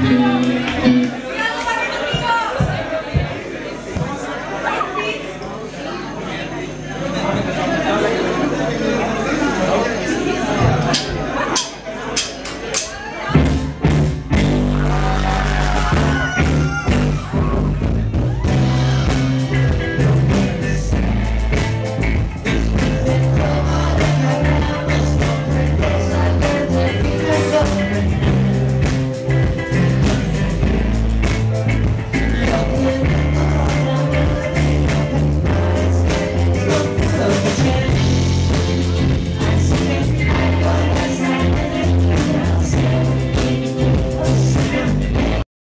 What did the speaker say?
Yeah.